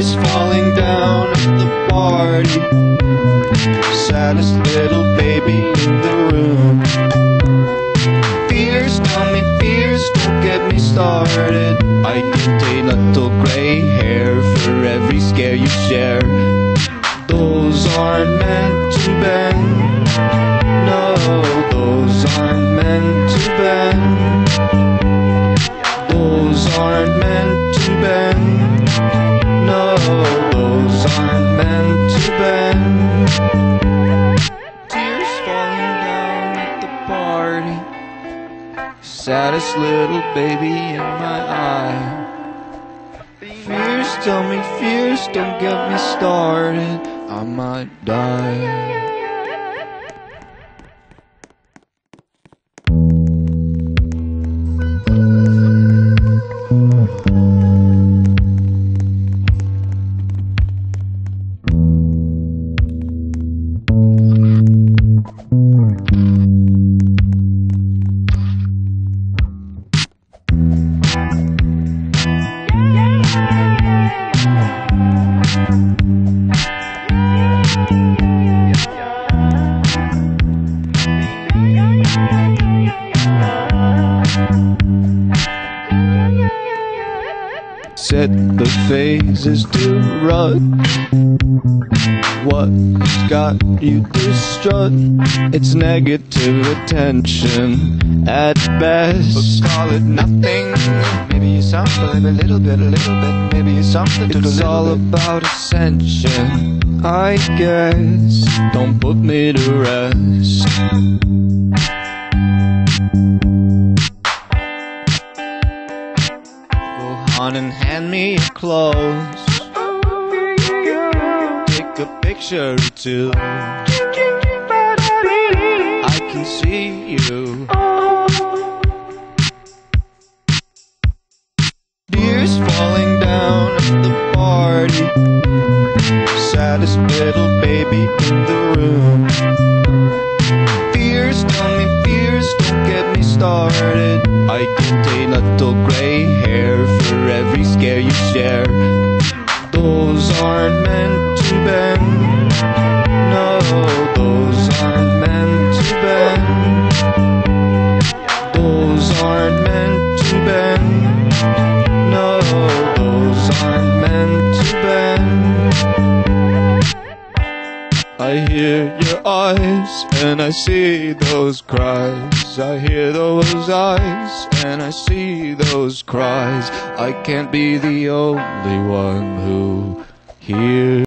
Tears falling down at the party. Saddest little baby in the room. Fears, tell me fears, don't get me started. I get a little gray hair for every scare you share. Those aren't meant to bend. No, those aren't meant to bend. Those aren't meant to bend. Saddest little baby in my eye. Fears, tell me fears, don't get me started. I might die. Set the phases to run. What's got you distraught? It's negative attention at best. Call it nothing. Maybe you something a little bit, a little bit. Maybe you something. It's all about ascension, I guess. Don't put me to rest. Go on and hand me your clothes. Take a picture or two. I can see you. Tears falling down at the party. Saddest little baby in the room. Fears, tell me fears, don't get me started. I get scare you share. Those aren't meant to bend. I hear your eyes and I see those cries. I hear those eyes and I see those cries. I can't be the only one who hears.